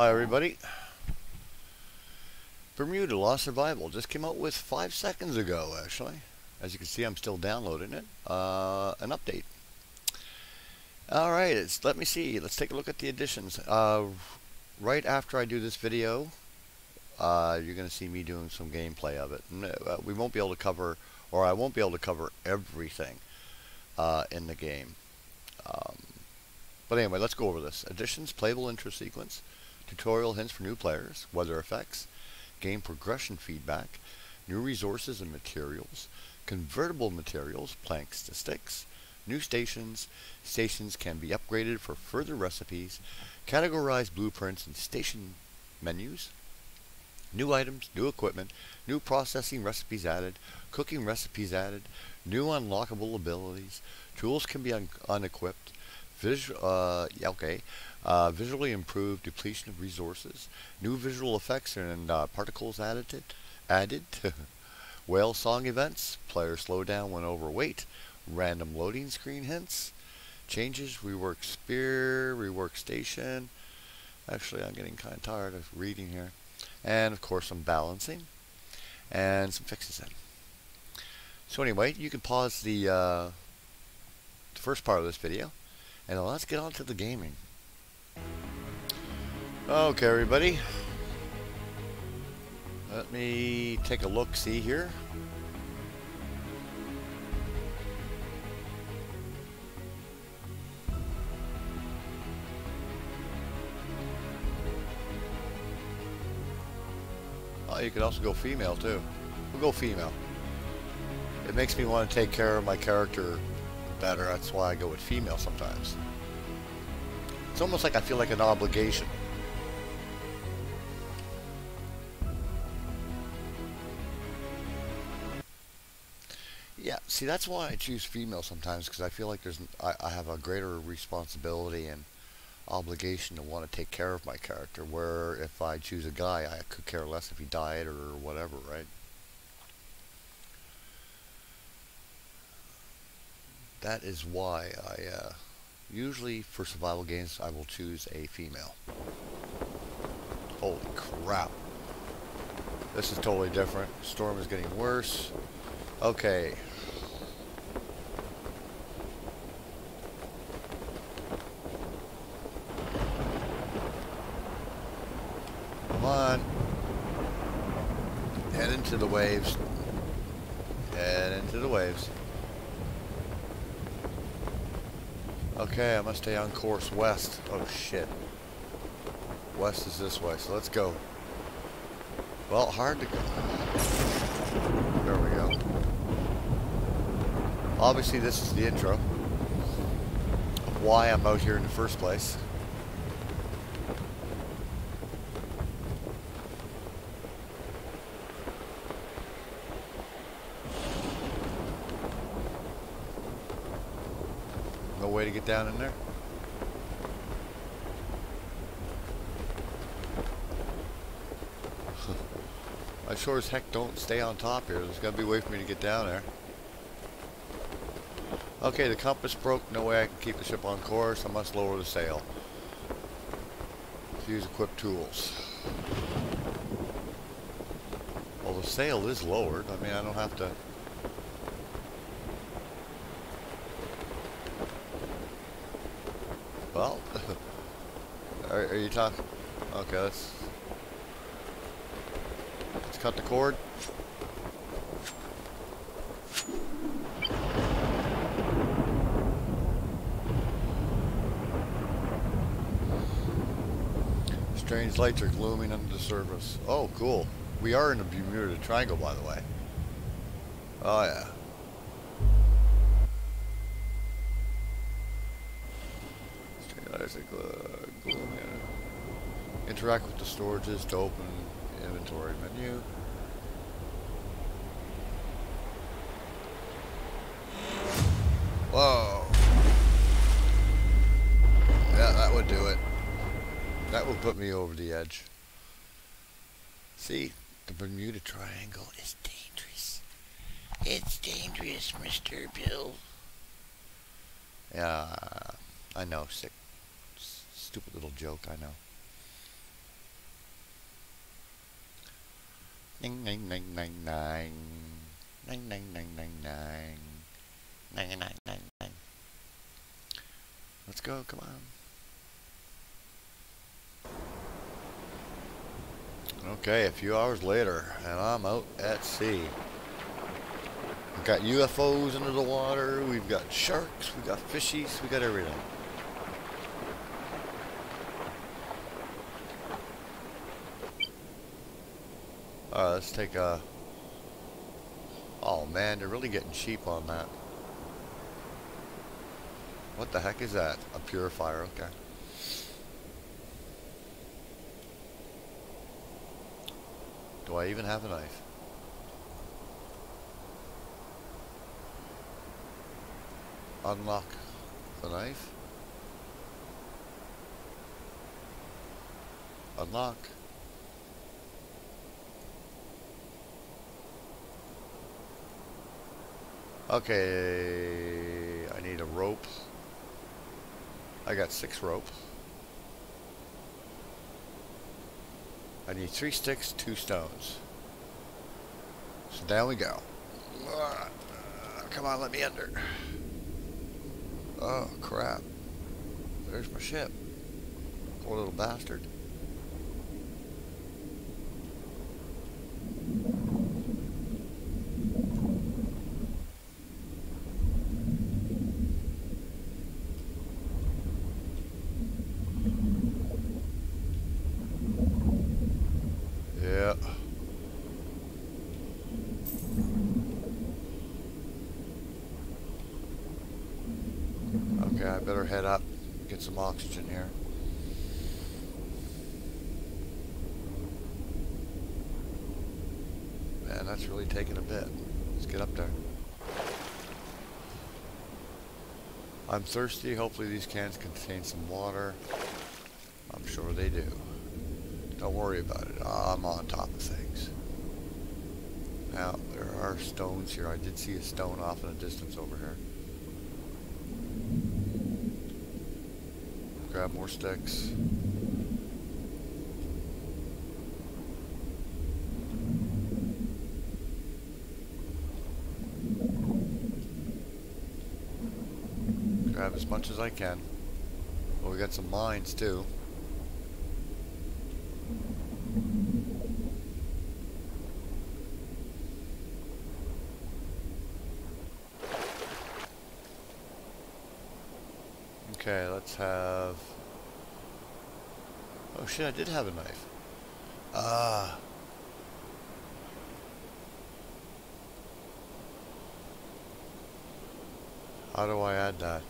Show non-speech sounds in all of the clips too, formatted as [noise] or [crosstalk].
Hi everybody. Bermuda Lost Survival just came out with five seconds ago actually. As you can see I'm still downloading it. Uh, an update. Alright, it's let me see. Let's take a look at the additions. Uh, right after I do this video, uh, you're going to see me doing some gameplay of it. Uh, we won't be able to cover, or I won't be able to cover everything uh, in the game. Um, but anyway, let's go over this. Additions, playable intro sequence, tutorial hints for new players, weather effects, game progression feedback, new resources and materials, convertible materials, planks to sticks, new stations, stations can be upgraded for further recipes, categorized blueprints and station menus, new items, new equipment, new processing recipes added, cooking recipes added, new unlockable abilities, tools can be un unequipped, Visu uh, okay. Uh, visually improved depletion of resources. New visual effects and uh, particles added. Added. [laughs] Whale song events. Player slowdown when overweight. Random loading screen hints. Changes. Rework spear. Rework station. Actually, I'm getting kind of tired of reading here. And of course, some balancing. And some fixes in. So anyway, you can pause the, uh, the first part of this video and let's get on to the gaming. Okay, everybody. Let me take a look, see here. Oh, you could also go female, too. We'll go female. It makes me want to take care of my character better. That's why I go with female sometimes. It's almost like I feel like an obligation. Yeah, see, that's why I choose female sometimes because I feel like there's I, I have a greater responsibility and obligation to want to take care of my character. Where if I choose a guy, I could care less if he died or whatever, right? that is why I uh, usually for survival games I will choose a female. Holy crap. This is totally different. Storm is getting worse. Okay. Come on. Head into the waves. Head into the waves. Okay, I must stay on course west. Oh shit. West is this way, so let's go. Well, hard to go. There we go. Obviously this is the intro of why I'm out here in the first place. Way to get down in there? [laughs] I sure as heck don't stay on top here. There's got to be a way for me to get down there. Okay, the compass broke. No way I can keep the ship on course. I must lower the sail. use equipped tools. Well, the sail is lowered. I mean, I don't have to... Well, [laughs] are, are, you talking? Okay, let's let's cut the cord. Strange lights are glooming under the surface. Oh, cool. We are in the Bermuda Triangle, by the way. Oh, yeah. Uh, interact with the storages to open inventory menu. Whoa. Yeah, that would do it. That would put me over the edge. See, the Bermuda Triangle is dangerous. It's dangerous, Mr. Bill. Yeah, I know, sick Stupid little joke, I know. Nine nine nine nine nine. Nine nine nine nine nine. Nine nine nine nine nine. Let's go, come on. Okay, a few hours later, and I'm out at sea. We've got UFOs under the water, we've got sharks, we've got fishies, we got everything. Alright, let's take a... Oh man, they're really getting cheap on that. What the heck is that? A purifier, okay. Do I even have a knife? Unlock the knife. Unlock. Okay, I need a rope. I got six rope. I need three sticks, two stones. So down we go. Uh, come on, let me under. Oh, crap. There's my ship. Poor little bastard. Yeah. Okay, I better head up, get some oxygen here. Man, that's really taking a bit. Let's get up there. I'm thirsty. Hopefully these cans contain some water. I'm sure they do. Don't worry about it. I'm on top of things. Now, there are stones here. I did see a stone off in the distance over here. Grab more sticks. Grab as much as I can. Well, we got some mines too. Okay, let's have... Oh shit, I did have a knife. Ah. How do I add that?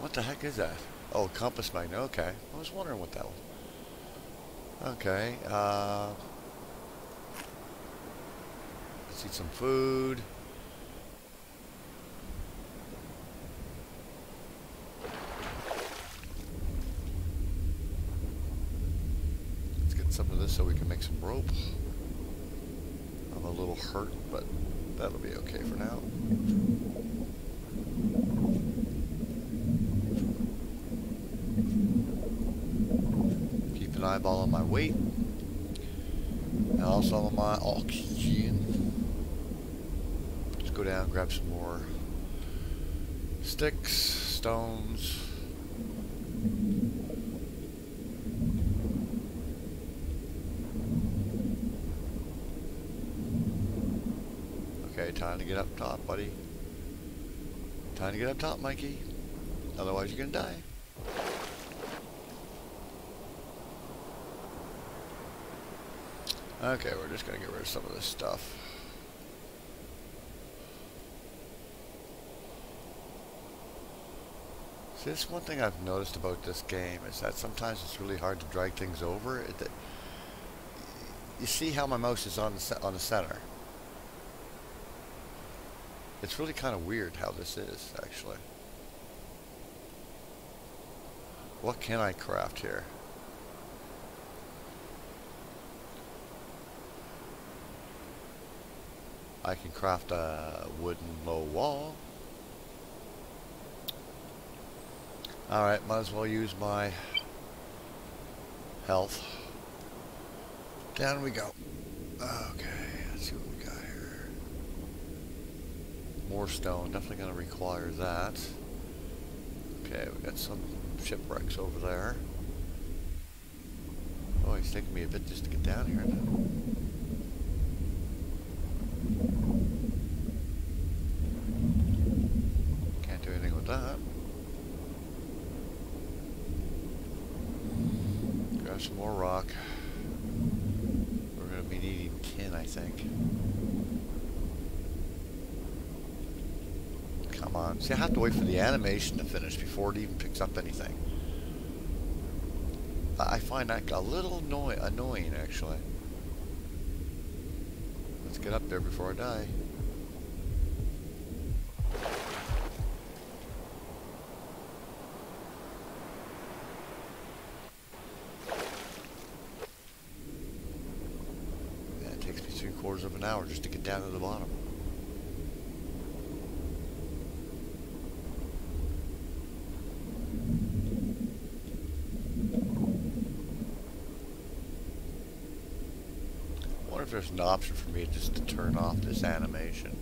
What the heck is that? Oh, compass magnet. Okay. I was wondering what that was. Okay. Uh, let's eat some food. Let's get some of this so we can make some rope. I'm a little hurt, but that'll be okay for now. Keep an eyeball on my weight. And also on my oxygen. Let's go down grab some more sticks, stones. Okay, time to get up top, buddy. Time to get up top, Mikey. Otherwise you're gonna die. Okay, we're just gonna get rid of some of this stuff. See, this one thing I've noticed about this game is that sometimes it's really hard to drag things over. It, you see how my mouse is on the, on the center. It's really kind of weird how this is, actually. What can I craft here? I can craft a wooden low wall. Alright, might as well use my health. Down we go. Okay, let's see what we got here. More stone, definitely going to require that. Okay, we got some shipwrecks over there. Oh, it's taking me a bit just to get down here. Can't do anything with that. Grab some more rock. We're going to be needing tin, I think. Come on. See, I have to wait for the animation to finish before it even picks up anything. I find that a little annoy annoying, actually. Let's get up there before I die. Yeah, it takes me three quarters of an hour just to get down to the bottom. wonder if there's an option for me just to turn off this animation.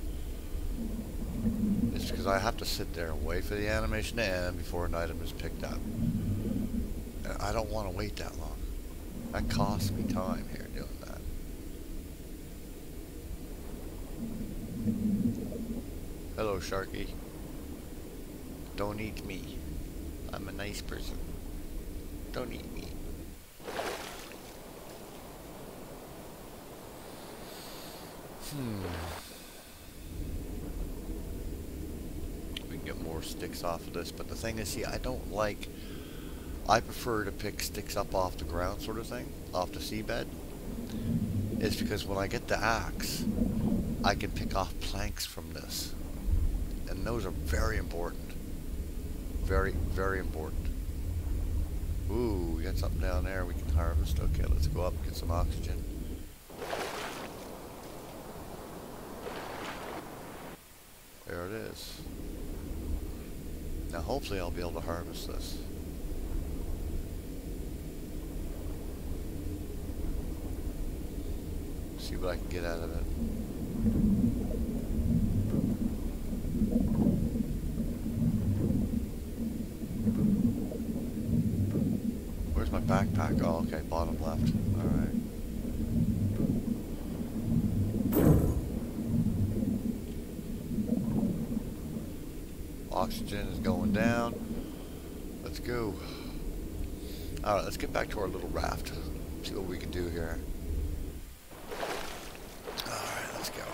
It's because I have to sit there and wait for the animation to end before an item is picked up. I don't want to wait that long. That costs me time here doing that. Hello, Sharky. Don't eat me. I'm a nice person. Don't eat me. Hmm. We can get more sticks off of this, but the thing is, see, I don't like... I prefer to pick sticks up off the ground sort of thing, off the seabed. Is because when I get the axe, I can pick off planks from this. And those are very important. Very, very important. Ooh, we got something down there we can harvest. Okay, let's go up and get some oxygen. There it is. Now hopefully I'll be able to harvest this. See what I can get out of it. Where's my backpack? Oh, okay, bottom left. Alright. Oxygen is going down. Let's go. Alright, let's get back to our little raft. See what we can do here. Alright, let's go.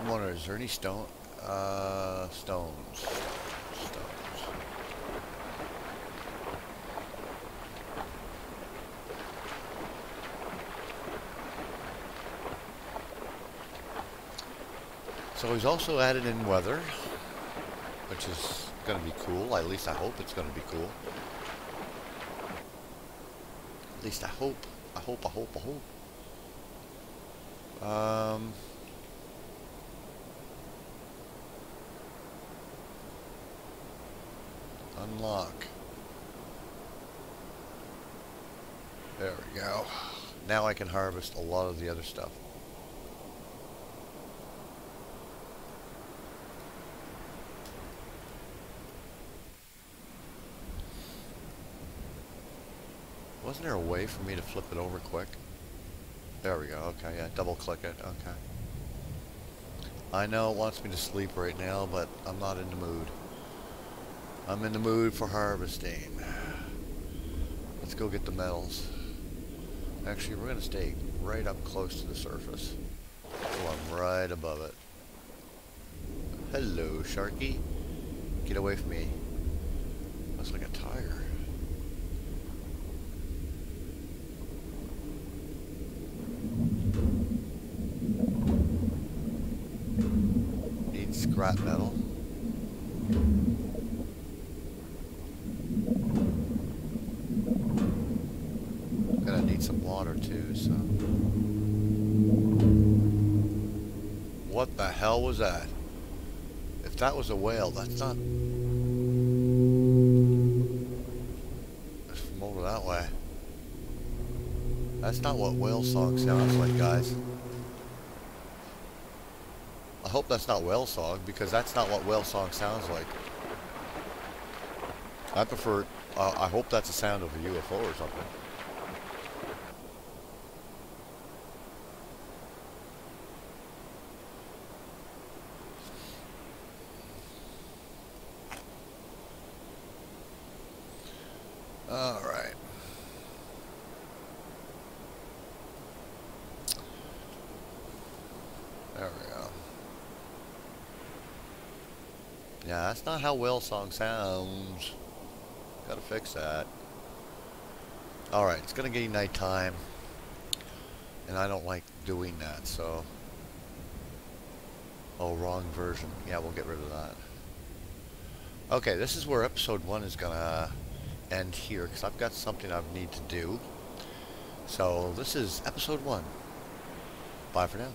I'm wondering, is there any stone? Uh, stones. Stones. So he's also added in weather, which is going to be cool. At least I hope it's going to be cool. At least I hope. I hope, I hope, I hope. Um... Unlock. There we go. Now I can harvest a lot of the other stuff. Wasn't there a way for me to flip it over quick? There we go. Okay, yeah, double click it. Okay. I know it wants me to sleep right now, but I'm not in the mood. I'm in the mood for harvesting. Let's go get the metals. Actually, we're going to stay right up close to the surface. So I'm right above it. Hello, Sharky. Get away from me. Looks like a tiger. Need scrap metal. Gonna need some water too, so. What the hell was that? If that was a whale, that's not... It's from over that way. That's not what whale song sounds like, guys. I hope that's not whale song, because that's not what whale song sounds like. I prefer... Uh, I hope that's the sound of a UFO or something. All right. There we go. Yeah, that's not how whale song sounds. Gotta fix that. Alright, it's gonna get nighttime. And I don't like doing that, so... Oh, wrong version. Yeah, we'll get rid of that. Okay, this is where episode 1 is gonna end here, because I've got something I need to do. So, this is episode 1. Bye for now.